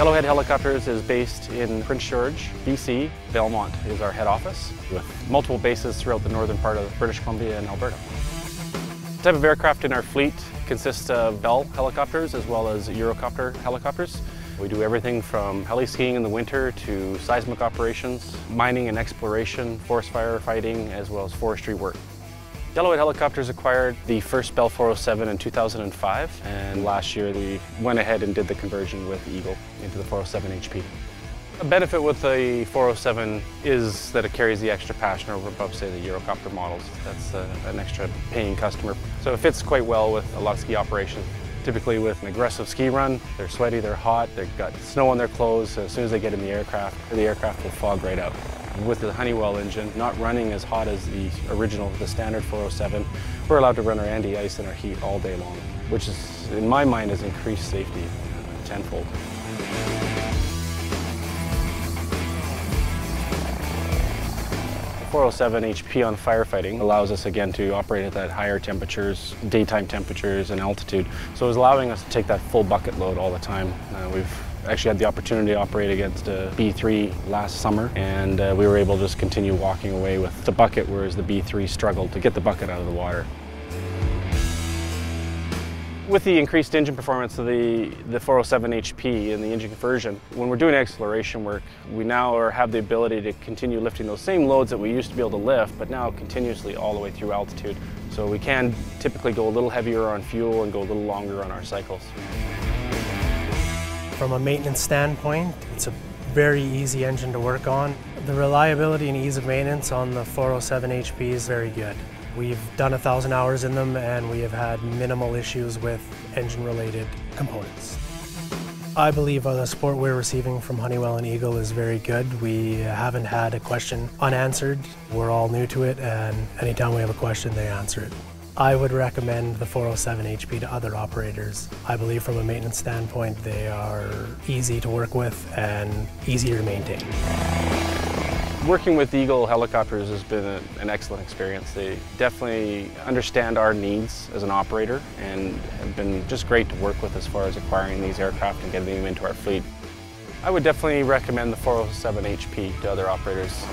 Yellowhead Helicopters is based in Prince George, BC. Valemount is our head office with multiple bases throughout the northern part of British Columbia and Alberta. The type of aircraft in our fleet consists of Bell helicopters as well as Eurocopter helicopters. We do everything from heli skiing in the winter to seismic operations, mining and exploration, forest firefighting, as well as forestry work. Yellowhead Helicopters acquired the first Bell 407 in 2005, and last year we went ahead and did the conversion with Eagle into the 407 HP. A benefit with the 407 is that it carries the extra passenger over above, say, the Eurocopter models. That's uh, an extra paying customer. So it fits quite well with a lot of ski operations. Typically with an aggressive ski run, they're sweaty, they're hot, they've got snow on their clothes, so as soon as they get in the aircraft, the aircraft will fog right out. With the Honeywell engine not running as hot as the original, the standard 407, we're allowed to run our anti-ice and our heat all day long, which is, in my mind, has increased safety tenfold. The 407 HP on firefighting allows us again to operate at that higher temperatures, daytime temperatures and altitude. So it's allowing us to take that full bucket load all the time. Uh, we've actually had the opportunity to operate against a B3 last summer and uh, we were able to just continue walking away with the bucket whereas the B3 struggled to get the bucket out of the water. With the increased engine performance of the, the 407 HP and the engine conversion, when we're doing exploration work, we now are, have the ability to continue lifting those same loads that we used to be able to lift, but now continuously all the way through altitude. So we can typically go a little heavier on fuel and go a little longer on our cycles. From a maintenance standpoint, it's a very easy engine to work on. The reliability and ease of maintenance on the 407 HP is very good. We've done a thousand hours in them and we have had minimal issues with engine related components. I believe the support we're receiving from Honeywell and Eagle is very good. We haven't had a question unanswered. We're all new to it and anytime we have a question they answer it. I would recommend the 407 HP to other operators. I believe from a maintenance standpoint they are easy to work with and easier to maintain. Working with Eagle Helicopters has been an excellent experience. They definitely understand our needs as an operator and have been just great to work with as far as acquiring these aircraft and getting them into our fleet. I would definitely recommend the 407 HP to other operators.